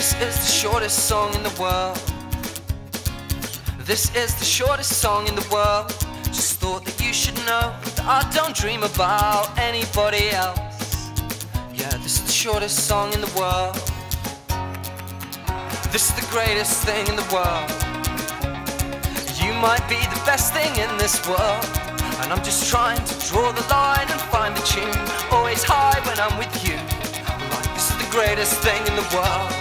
This is the shortest song in the world. This is the shortest song in the world. Just thought that you should know that I don't dream about anybody else. Yeah, this is the shortest song in the world. This is the greatest thing in the world. You might be the best thing in this world. And I'm just trying to draw the line and find the tune. Always high when I'm with you. Like, this is the greatest thing in the world.